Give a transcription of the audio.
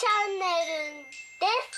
チャンネルです。